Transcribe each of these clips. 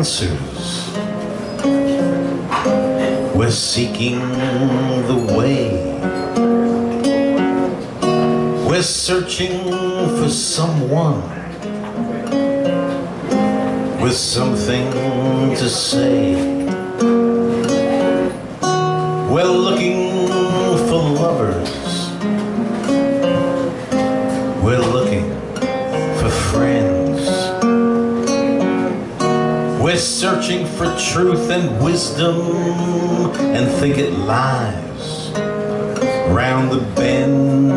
answers. We're seeking the way. We're searching for someone with something to say. We're looking for lovers. We're looking for friends. We're searching for truth and wisdom and think it lies round the bend.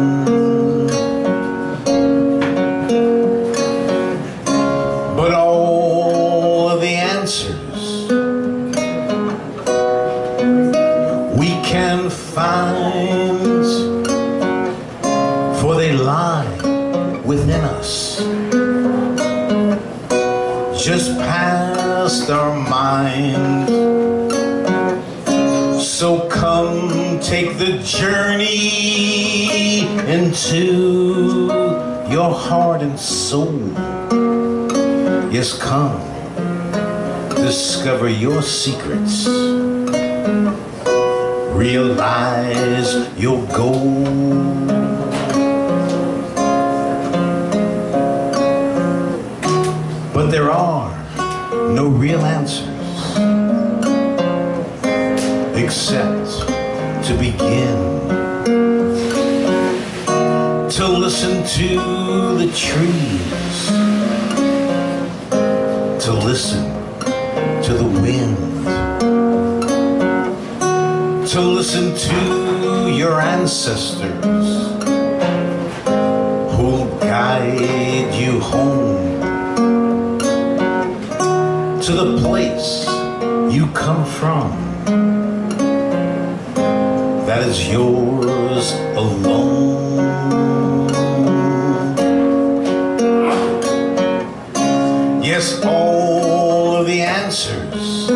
But all of the answers we can find, for they lie just past our mind. So come take the journey into your heart and soul. Yes, come. Discover your secrets. Realize your goal. Except to begin. To listen to the trees. To listen to the wind, to listen to your ancestors who'll guide you home. To the place you come from that is yours alone. Yes, all of the answers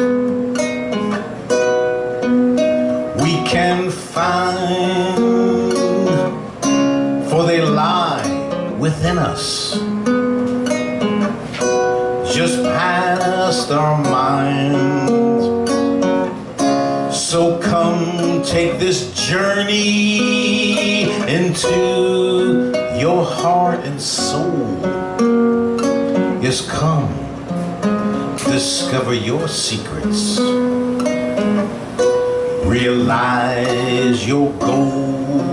we can find, for they lie within us, just past our minds. So take this journey into your heart and soul. Yes, come, discover your secrets, realize your goal.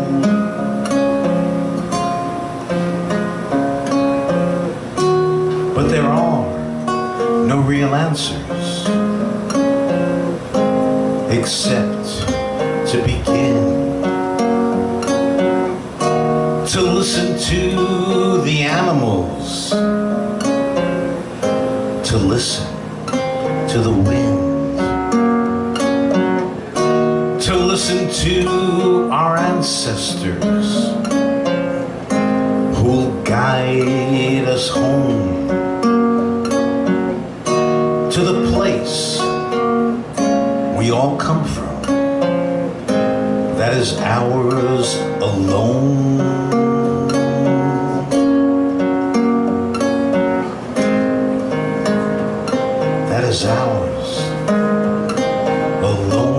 But there are no real answers except to begin to listen to the animals to listen to the wind, to listen to our ancestors who'll guide us home to the place we all come from that is ours alone. That is ours alone.